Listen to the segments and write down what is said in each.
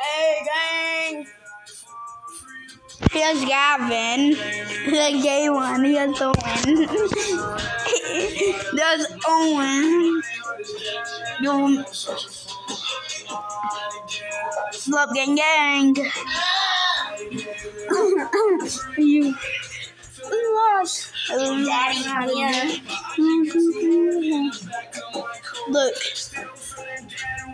hey, gang. Here's Gavin, the gay one. Here's Owen. There's Owen. You. Love gang gang. you. Lost. Daddy, yeah.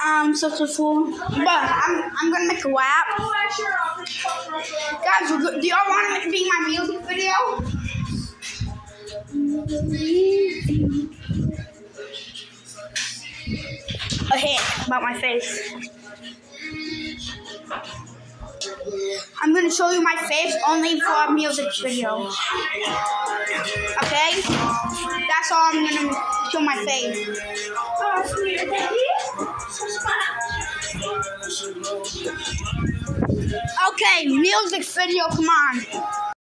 I'm such a fool. But I'm, I'm gonna make a WAP. Guys, do y'all want to be my music video? A hit about my face. I'm gonna show you my face only for a music video. Okay? That's all I'm gonna show my face. Okay, music video, come on.